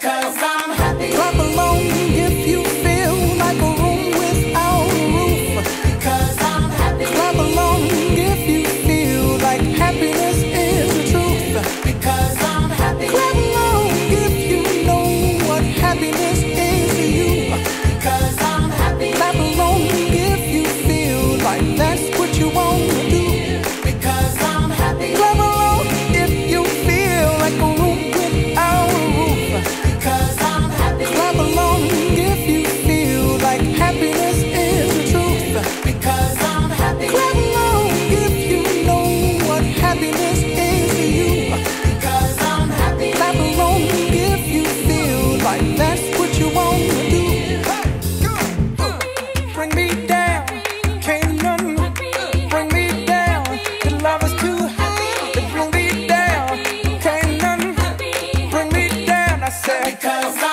cause I because